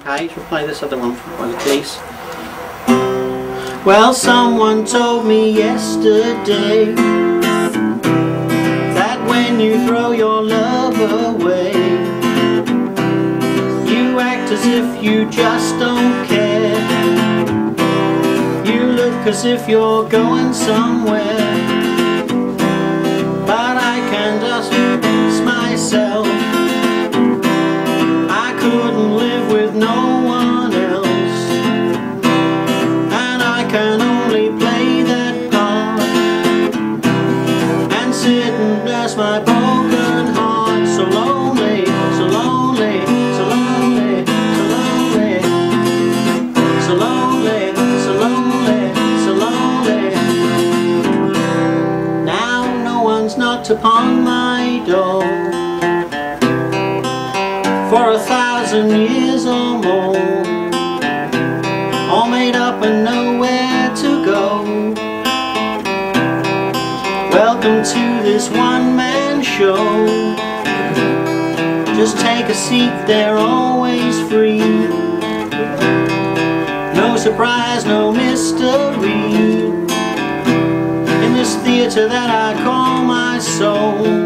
Page, we'll play this other one for the police. Well, someone told me yesterday that when you throw your love away, you act as if you just don't care. You look as if you're going somewhere, with no one else, and I can only play that part and sit and nurse my broken heart. So lonely, so lonely, so lonely, so lonely, so lonely, so lonely, so lonely. Now no one's knocked upon my door a thousand years or more All made up and nowhere to go. Welcome to this one-man show. Just take a seat, they're always free. No surprise, no mystery. In this theater that I call my soul